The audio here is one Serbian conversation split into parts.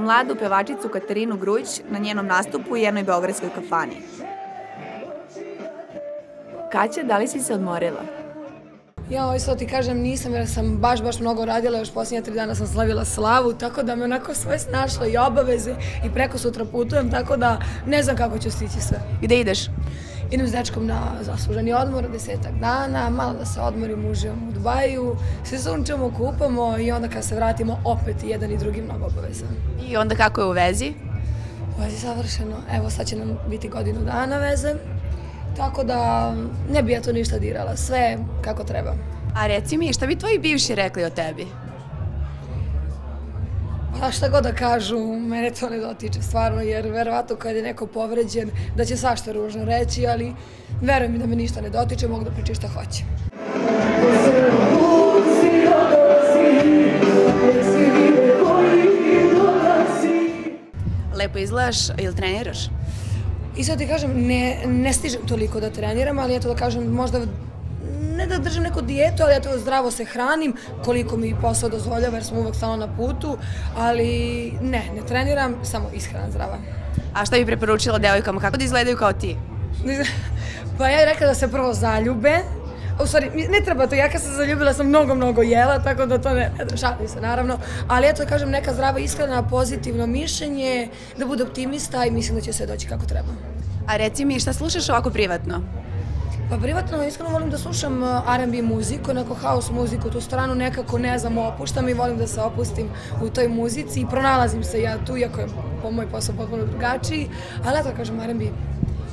mladu pevačicu Katarinu Grujić na njenom nastupu u jednoj beogradskoj kafani. Kaća, da li si se odmorila? Ja, isto ti kažem, nisam jer sam baš, baš mnogo radila, još posljednja tri dana sam slavila slavu, tako da me onako sve snašla i obaveze i preko sutra putujem, tako da ne znam kako ću stići sve. Gde ideš? Idem s dečkom na zasluženi odmor, desetak dana, malo da se odmorim, uživamo u Dubaju, se sunčamo, kupamo i onda kad se vratimo opet jedan i drugi mnogo obaveza. I onda kako je u vezi? U vezi savršeno, evo sad će nam biti godinu dana veze, tako da ne bi ja to ništa dirala, sve kako treba. A reci mi, šta bi tvoji bivši rekli o tebi? Pa šta god da kažu, mene to ne dotiče stvarno, jer verovatno kad je neko povređen da će svašta ružno reći, ali verujem mi da me ništa ne dotiče, mogu da pričam šta hoće. Lepo izgledaš, ili treniraš? I sad ti kažem, ne, ne stižem toliko da treniram, ali eto da kažem, možda ne da držim neku dijetu, ali eto zdravo se hranim, koliko mi posao dozvoljava jer sam uvek stalno na putu, ali ne, ne treniram, samo ishrana zdrava. A šta bi preporučila devojkama, kako da izgledaju kao ti? Pa ja je rekla da se prvo zaljube, u stvari, ne treba to, ja kad sam zaljubila sam mnogo, mnogo jela, tako da to ne, šalim se naravno, ali eto da kažem neka zdrava ishrana, pozitivno mišljenje, da bude optimista i mislim da će sve doći kako treba. A reci mi, šta slušaš ovako privatno? Pa privatno iskreno volim da slušam uh, R&B muziku, neko house muziku, tu stranu nekako ne znam, opuštam i volim da se opustim u toj muzici i pronalazim se ja tu, iako je po moj posao potpuno drugačiji, ali eto kažem R&B.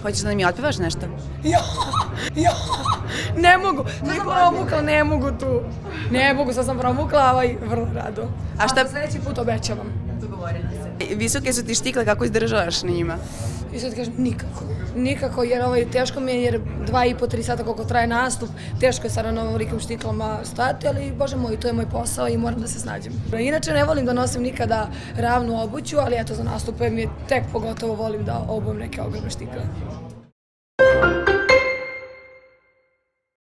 Hoćeš da mi otpevaš nešto? Jo, jo, ne mogu, sad sam promukla, ne mogu tu. Ne mogu, sad sam promukla, ovaj vrlo rado. A šta? A sledeći put obećavam. Dogovorila se. Visoke su ti štikle, kako izdržavaš na njima? I sad kažem, nikako. Nikako, jer ovaj, teško mi je, jer dva i po, tri sata koliko traje nastup, teško je sada na ovolikim štiklama stati, ali, bože moj, to je moj posao i moram da se snađem. Inače, ne volim da nosim nikada ravnu obuću, ali eto, za nastupe mi je tek pogotovo volim da obujem neke ogromne štikle.